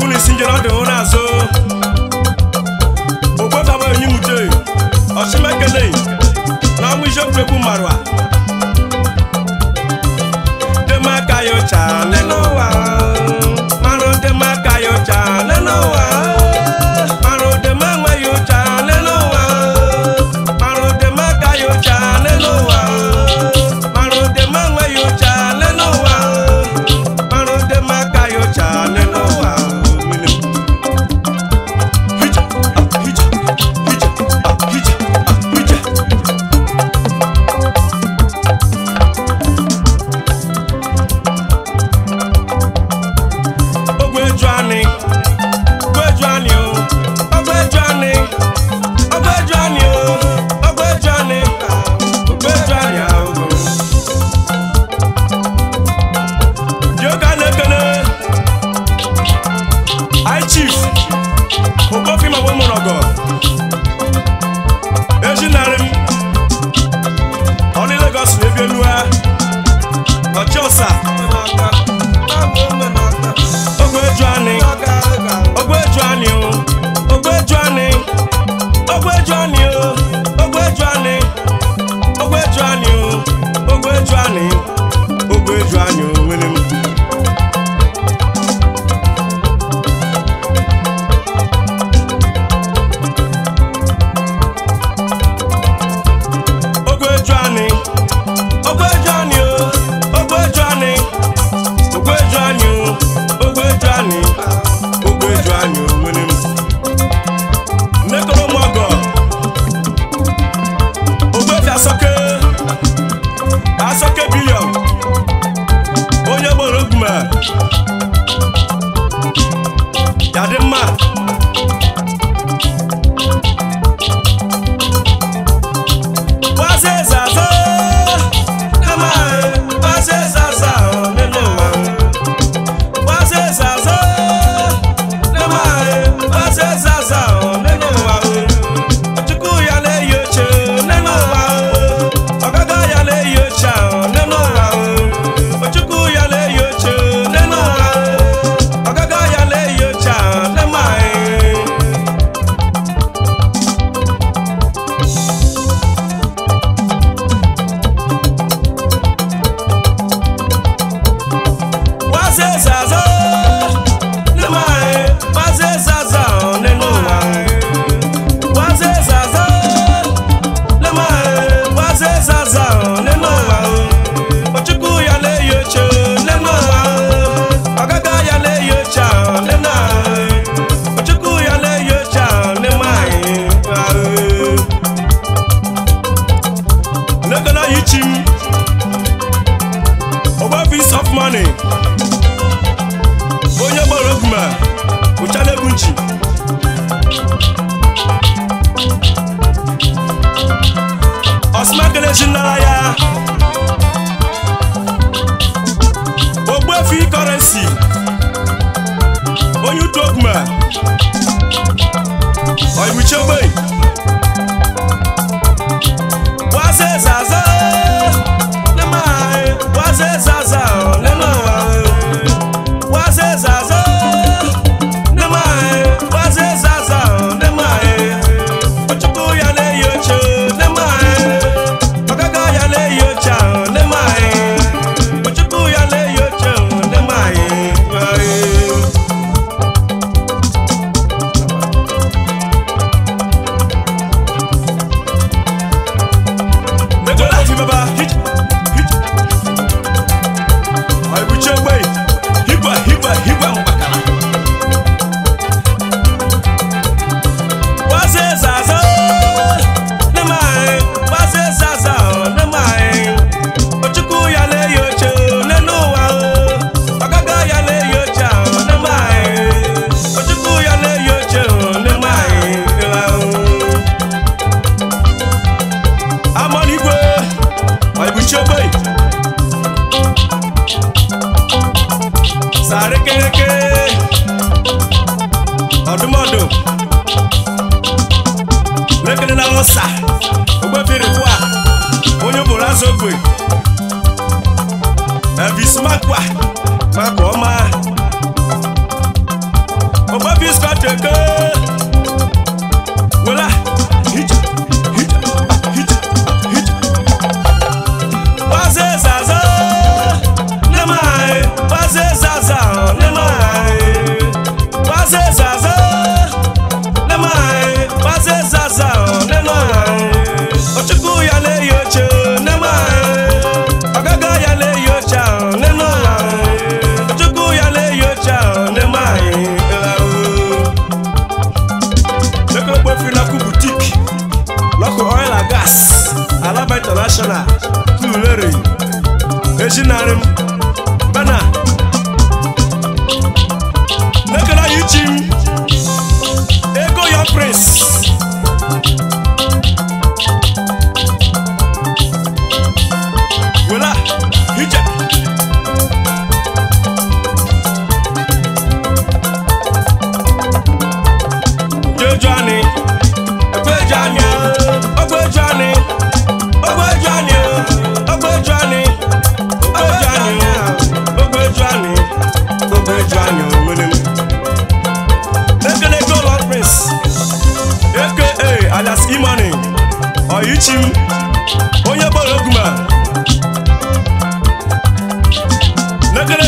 kulisi njere ọ dị hụ n'azụ ogbebaba onye muje osimekele na amụ iziokwu piece of money onye gbara oguma ụchala egwu nchi osmakeleji nara ya Ogbe ogbuefi kọrensi onye utu oguma oibuchi ogbe gbaza eze zaza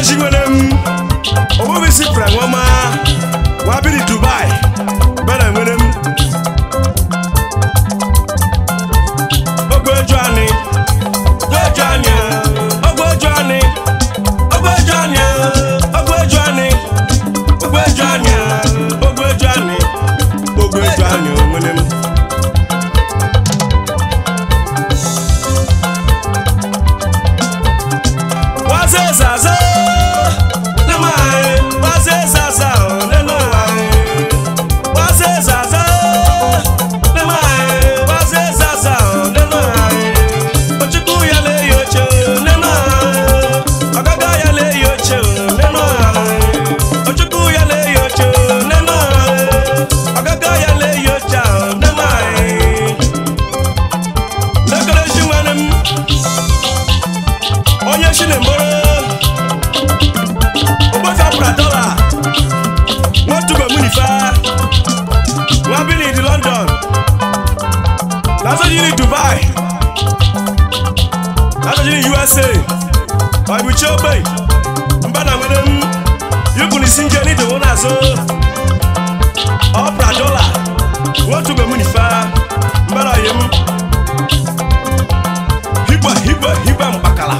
¡Gracias! mbada nwere m yukulisi njeni dowo n'azụ ọpra dọla nwotugbe m nifa mbada oyi m higba higba higba mkpakala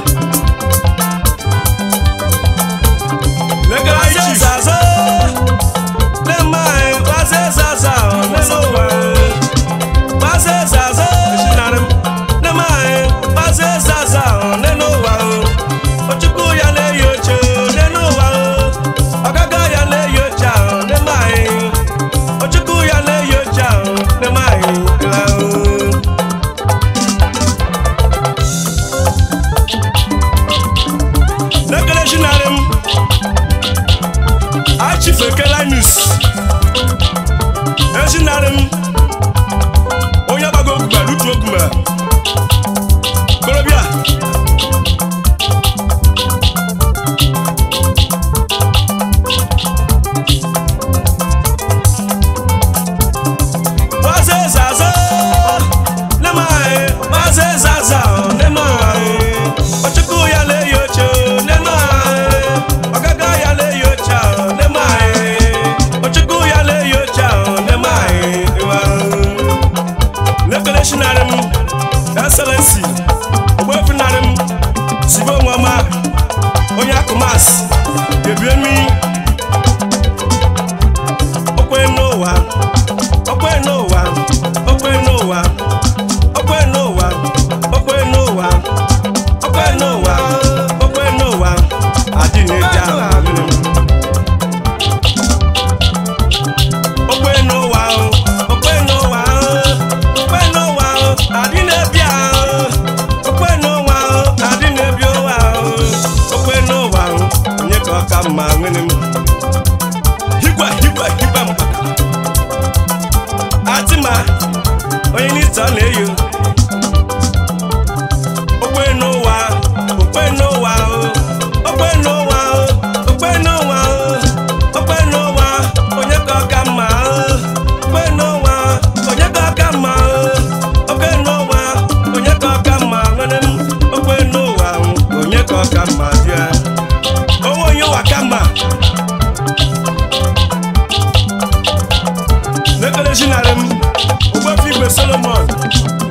Eze Solomon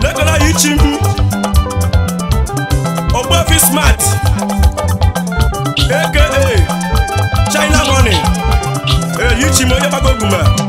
lekọra eke ichi Smart aka China Money ee yichi m onye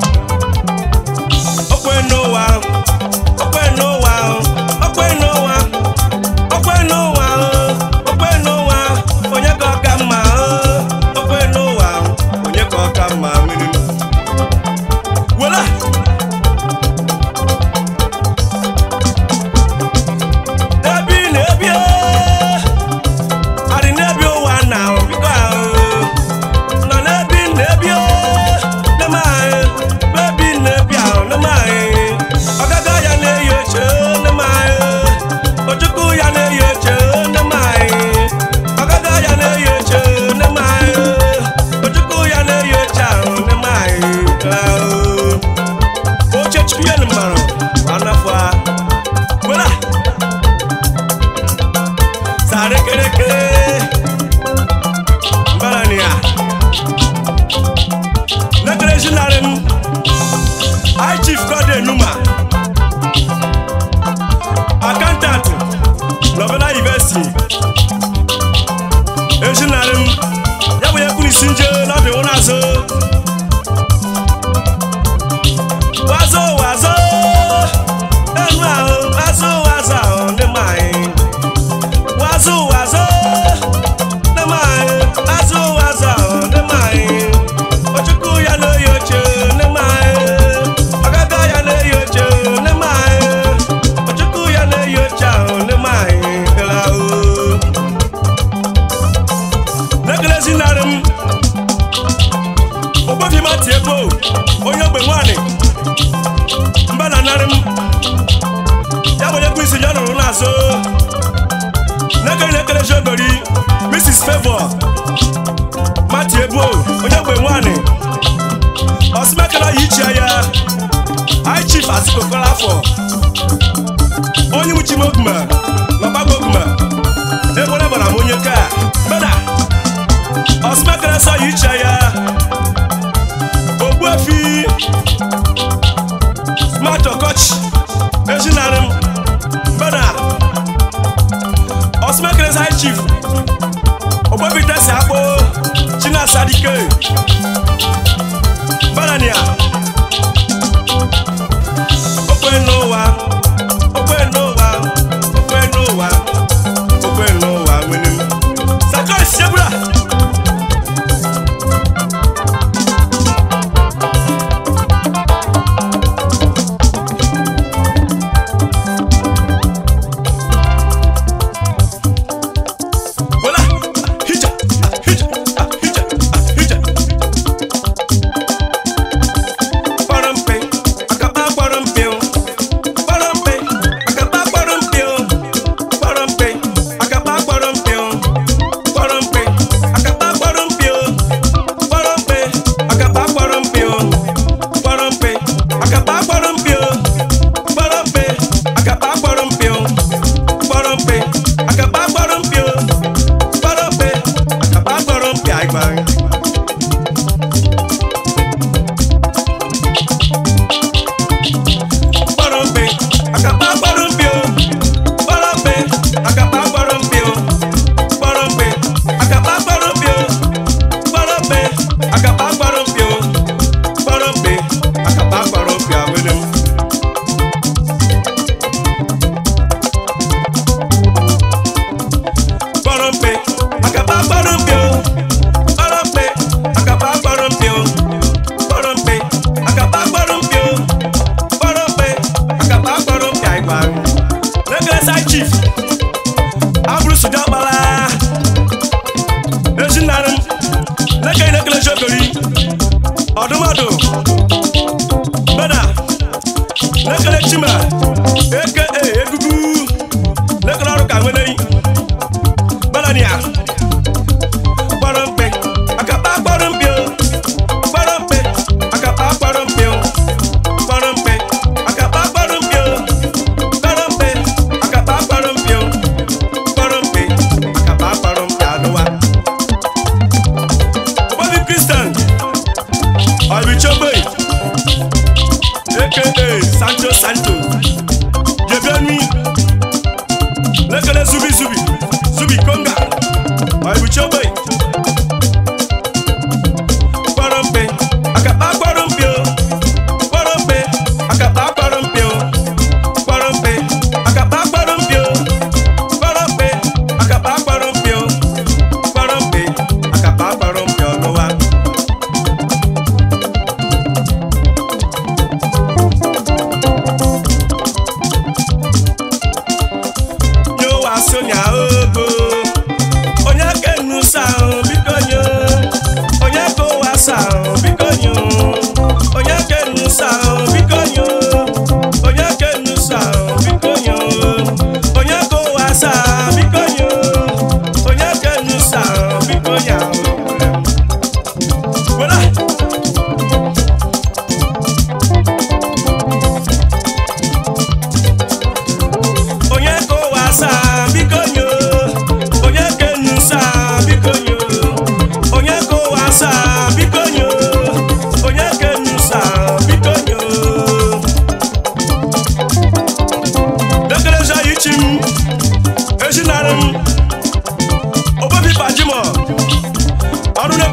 numa onye ogbe nwaanyị mba na narị m ya bụ onye bụ ya nụrụ n'azụ n'ekere n'ekere jogori Mrs Favor Matthew Ebuo onye ogbe nwaanyị osimekara yi iche ya high chief azikokara afọ onye uchi ogma na ọgbago ogma egwere gbara m onye ka mena osimekara sọ yi iche ya wefi matokọchi coach, m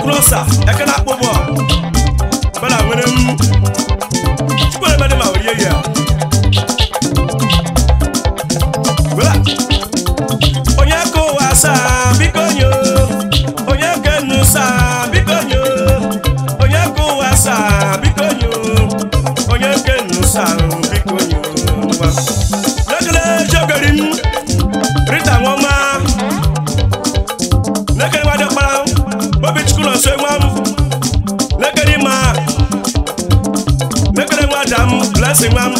closer ekele akpụbọ bana nwere m chukwurebedị ma were ya onye aka ụwa saa biko onye onye aka nnu biko onye onye aka ụwa biko onye onye aka nnu si nwam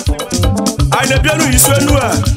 anyị na-ebi elu